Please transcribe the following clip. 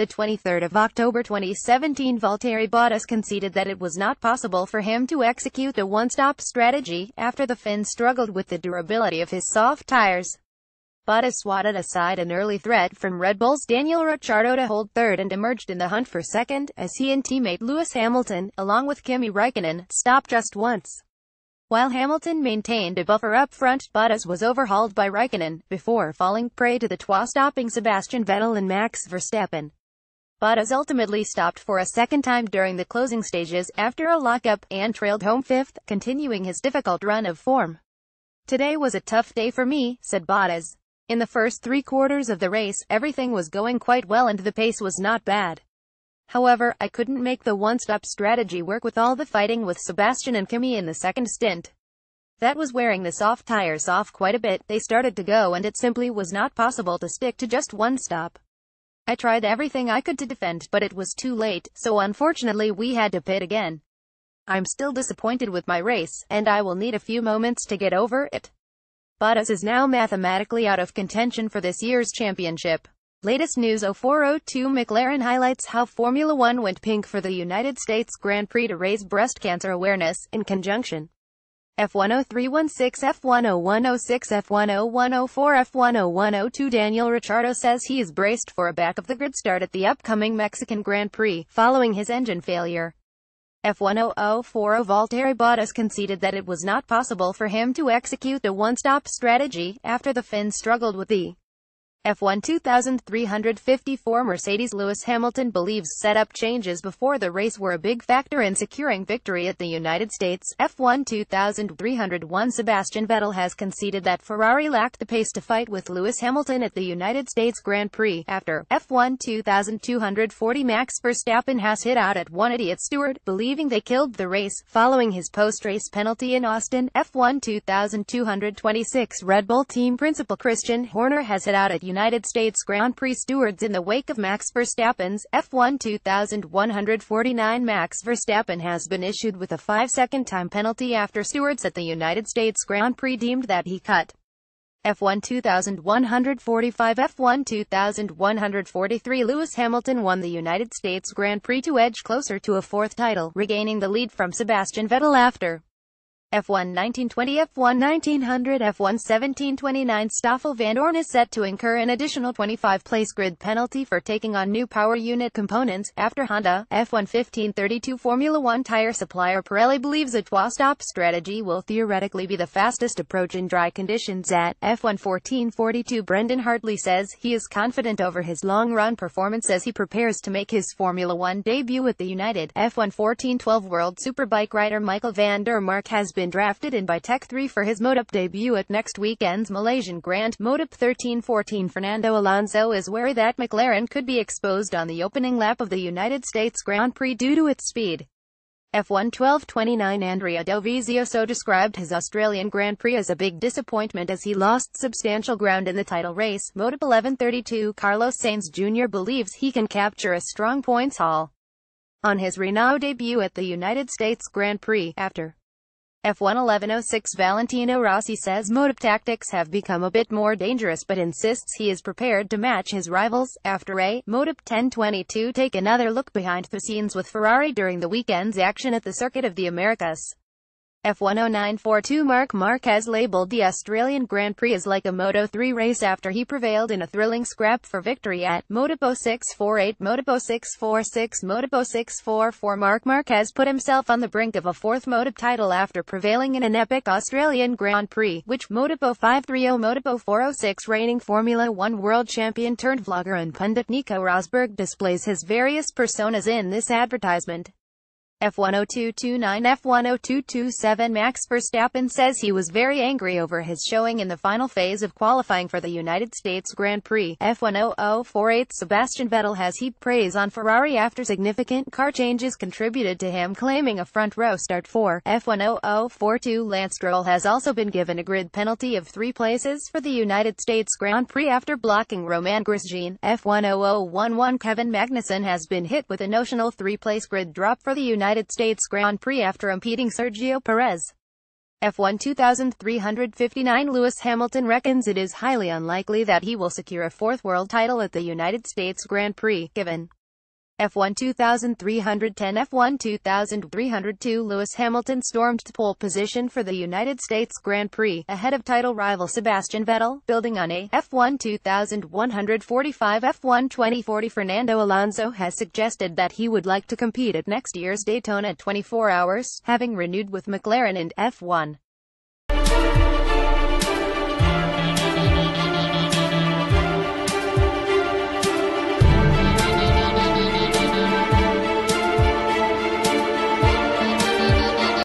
The 23rd of October 2017 Valtteri Bottas conceded that it was not possible for him to execute a one-stop strategy, after the Finn struggled with the durability of his soft tires. Bottas swatted aside an early threat from Red Bull's Daniel Ricciardo to hold third and emerged in the hunt for second, as he and teammate Lewis Hamilton, along with Kimi Raikkonen, stopped just once. While Hamilton maintained a buffer up front, Bottas was overhauled by Raikkonen, before falling prey to the twa-stopping Sebastian Vettel and Max Verstappen. Bottas ultimately stopped for a second time during the closing stages, after a lockup, and trailed home fifth, continuing his difficult run of form. Today was a tough day for me, said Bottas. In the first three quarters of the race, everything was going quite well and the pace was not bad. However, I couldn't make the one-stop strategy work with all the fighting with Sebastian and Kimi in the second stint. That was wearing the soft tires off quite a bit, they started to go and it simply was not possible to stick to just one stop. I tried everything I could to defend, but it was too late, so unfortunately we had to pit again. I'm still disappointed with my race, and I will need a few moments to get over it. Bottas is now mathematically out of contention for this year's championship. Latest news 0402 McLaren highlights how Formula One went pink for the United States Grand Prix to raise breast cancer awareness, in conjunction. F10316 F10106 F10104 F10102 Daniel Ricciardo says he is braced for a back-of-the-grid start at the upcoming Mexican Grand Prix, following his engine failure. F10040 Valtteri Bottas conceded that it was not possible for him to execute the one-stop strategy, after the Finn struggled with the F1 2354 Mercedes Lewis Hamilton believes setup changes before the race were a big factor in securing victory at the United States. F1 2301 Sebastian Vettel has conceded that Ferrari lacked the pace to fight with Lewis Hamilton at the United States Grand Prix after F1 2240 Max Verstappen has hit out at one idiot steward, believing they killed the race, following his post-race penalty in Austin. F1 2226 Red Bull team principal Christian Horner has hit out at United States Grand Prix stewards in the wake of Max Verstappen's F1 2149 Max Verstappen has been issued with a 5-second time penalty after stewards at the United States Grand Prix deemed that he cut F1 2145 F1 2143 Lewis Hamilton won the United States Grand Prix to edge closer to a fourth title, regaining the lead from Sebastian Vettel after F1 1920 F1 1900 F1 1729 Stoffel Vandoorne is set to incur an additional 25-place grid penalty for taking on new power unit components, after Honda, F1 1532 Formula One tire supplier Pirelli believes a twa-stop strategy will theoretically be the fastest approach in dry conditions at F1 1442 Brendan Hartley says he is confident over his long-run performance as he prepares to make his Formula One debut with the United F1 1412 World Superbike rider Michael van der Mark has been been drafted in by Tech 3 for his MotoGP debut at next weekend's Malaysian Grand MotoGP 13-14 Fernando Alonso is wary that McLaren could be exposed on the opening lap of the United States Grand Prix due to its speed. F1 1229 Andrea Dovizioso described his Australian Grand Prix as a big disappointment as he lost substantial ground in the title race. MotoGP 1132 Carlos Sainz Jr. believes he can capture a strong points haul on his Renault debut at the United States Grand Prix, after F1 1106 Valentino Rossi says MotoGP tactics have become a bit more dangerous but insists he is prepared to match his rivals. After a MotoGP 1022 take another look behind the scenes with Ferrari during the weekend's action at the Circuit of the Americas. F10942 Marc Marquez labeled the Australian Grand Prix as like a Moto3 race after he prevailed in a thrilling scrap for victory at Motopo 648, Motopo 646, Motopo 644. Marc Marquez put himself on the brink of a fourth MotoGP title after prevailing in an epic Australian Grand Prix, which Motopo 530 Motopo 406 reigning Formula One world champion turned vlogger and pundit Nico Rosberg displays his various personas in this advertisement. F10229 F10227 Max Verstappen says he was very angry over his showing in the final phase of qualifying for the United States Grand Prix. F10048 Sebastian Vettel has heaped praise on Ferrari after significant car changes contributed to him claiming a front row start for F10042 Lance Stroll has also been given a grid penalty of three places for the United States Grand Prix after blocking Romain Grosjean. F10011 Kevin Magnussen has been hit with a notional three-place grid drop for the United United States Grand Prix after impeding Sergio Perez. F1 2359 Lewis Hamilton reckons it is highly unlikely that he will secure a fourth world title at the United States Grand Prix, given F1 2310 F1 2302 Lewis Hamilton stormed to pole position for the United States Grand Prix, ahead of title rival Sebastian Vettel, building on a F1 2145 F1 2040 Fernando Alonso has suggested that he would like to compete at next year's Daytona 24 Hours, having renewed with McLaren and F1.